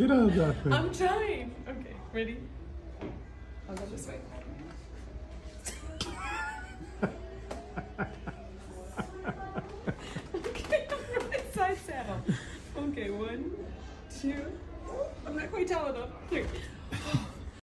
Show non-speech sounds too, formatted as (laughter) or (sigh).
Get out of that thing. I'm trying. Okay, ready? I'll go this way. (laughs) okay, I'm right side saddle. Okay, one, two. I'm not quite tall enough. Three.